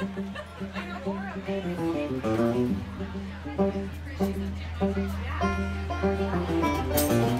I but I'm sweet.